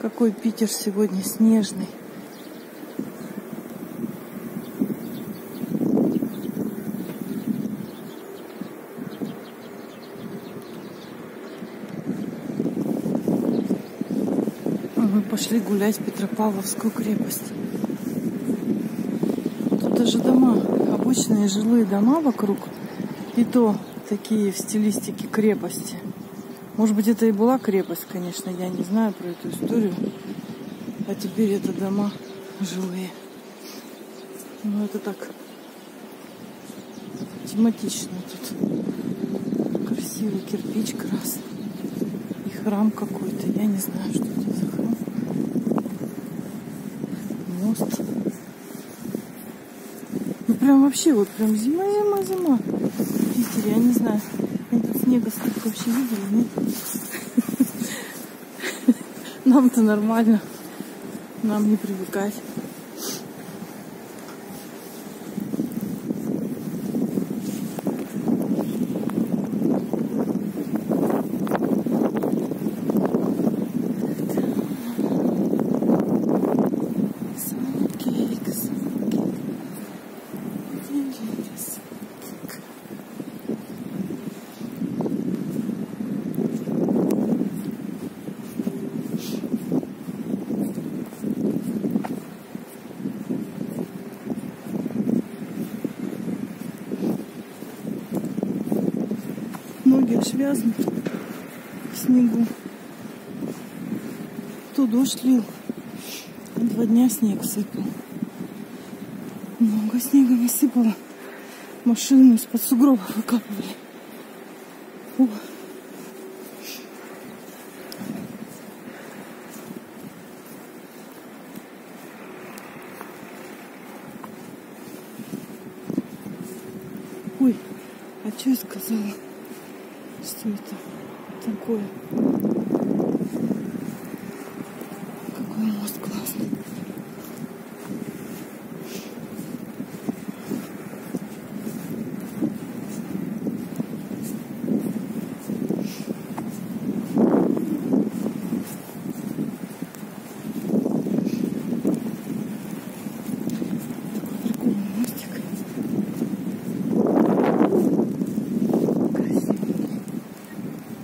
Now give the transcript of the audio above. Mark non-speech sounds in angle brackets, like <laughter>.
Какой Питер сегодня снежный. А мы пошли гулять в Петропавловскую крепость. Тут даже дома, обычные жилые дома вокруг. И то такие в стилистике крепости. Может быть, это и была крепость, конечно, я не знаю про эту историю. А теперь это дома жилые. Ну, это так тематично тут. Красивый кирпич красный. И храм какой-то. Я не знаю, что это за храм. Мост. Ну, прям вообще, вот прям зима, зима, зима. В я не знаю. Снега столько вообще видели, нет? <laughs> Нам-то нормально. Нам не привыкать. Ноги аж вязнут в снегу. То дождь лил. Два дня снег сыпал. Много снега насыпало. Машину из-под сугробов выкапывали. Фу. Ой, а что я сказала? Что это такое? Какой мост классный.